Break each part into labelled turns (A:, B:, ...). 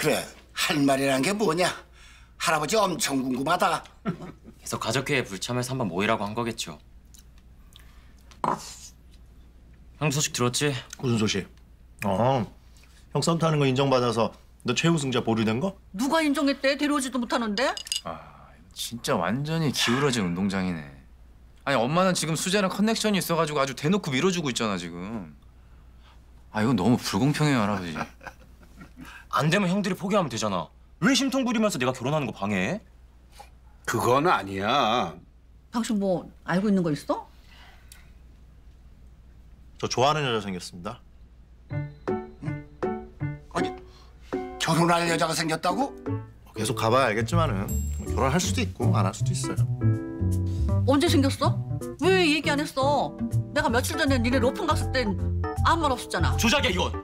A: 그래 할 말이란 게 뭐냐? 할아버지 엄청 궁금하다.
B: 그래서 가족회에 불참해서 한번 모이라고 한 거겠죠. 형 소식 들었지?
C: 무슨 소식? 어, 형 썸 타는 거 인정받아서 너 최우승자 보류된 거?
D: 누가 인정했대? 데려오지도 못하는데?
E: 진짜 완전히 기울어진 운동장이네. 아니 엄마는 지금 수재랑 커넥션이 있어가지고 아주 대놓고 밀어주고 있잖아 지금. 아 이건 너무 불공평해요 할아버지.
B: 안 되면 형들이 포기하면 되잖아. 왜 심통 부리면서 내가 결혼하는 거 방해해?
F: 그건 아니야.
D: 당신 뭐 알고 있는 거 있어?
C: 저 좋아하는 여자 생겼습니다.
A: 아니 결혼할 여자가 생겼다고?
C: 계속 가봐야 알겠지만은 결혼할 수도 있고 안 할 수도 있어요.
D: 언제 생겼어? 왜 얘기 안 했어? 내가 며칠 전에 니네 로펌 갔을 땐 아무 말 없었잖아.
B: 조작이야 이건.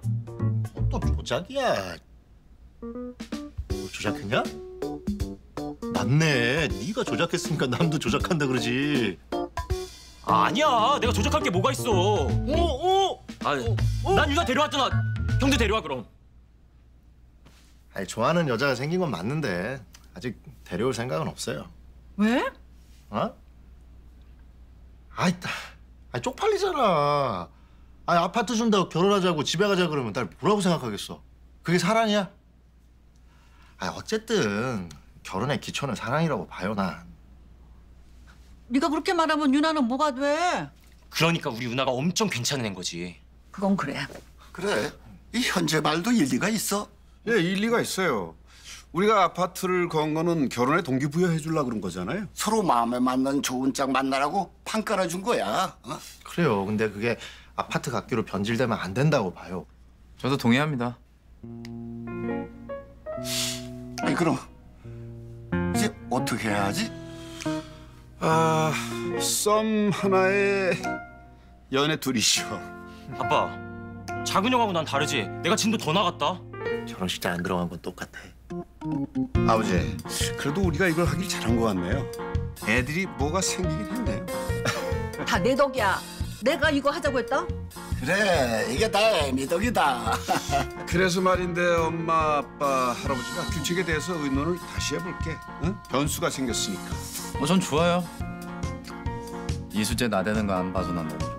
C: 어, 또 조작이야. 너 조작했냐? 맞네. 네가 조작했으니까 남도 조작한다 그러지.
B: 아, 아니야. 내가 조작할 게 뭐가 있어.
C: 어, 어.
B: 아, 난 유나 데려왔잖아. 형도 데려와 그럼.
C: 아니 좋아하는 여자가 생긴 건 맞는데 아직 데려올 생각은 없어요.
D: 왜?
C: 어? 아이, 아 쪽팔리잖아. 아 아파트 준다고 결혼하자고 집에 가자 그러면 날 뭐라고 생각하겠어? 그게 사랑이야? 아 어쨌든 결혼의 기초는 사랑이라고 봐요 난.
D: 네가 그렇게 말하면 유나는 뭐가 돼?
B: 그러니까 우리 유나가 엄청 괜찮은 거지.
D: 그건 그래.
A: 그래 이 현재 말도 일리가 있어.
F: 예, 일리가 있어요. 우리가 아파트를 건 거는 결혼에 동기부여 해 주려고 그런 거잖아요.
A: 서로 마음에 맞는 좋은 짝 만나라고 판 깔아준 거야. 어?
C: 그래요. 근데 그게 아파트 갖기로 변질되면 안 된다고 봐요.
E: 저도 동의합니다.
A: 아니 그럼 이제 어떻게 해야 하지?
F: 아, 썸 하나에 연애 둘이죠.
B: 아빠, 작은 형하고 난 다르지. 내가 진도 더 나갔다.
C: 결혼식장 안 들어간 건 똑같아.
F: 아버지, 그래도 우리가 이걸 하길 잘한 것 같네요. 애들이 뭐가 생기긴 했네요.
D: 다 내 덕이야. 내가 이거 하자고 했다?
A: 그래 이게 다 애미 덕이다.
F: 그래서 말인데 엄마, 아빠, 할아버지가 규칙에 대해서 의논을 다시 해볼게. 응? 변수가 생겼으니까.
E: 어, 전 좋아요. 이수재 나대는 거 안 봐서 난 너무 좋아.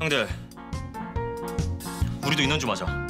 B: 형들, 우리도 인원 좀 하자.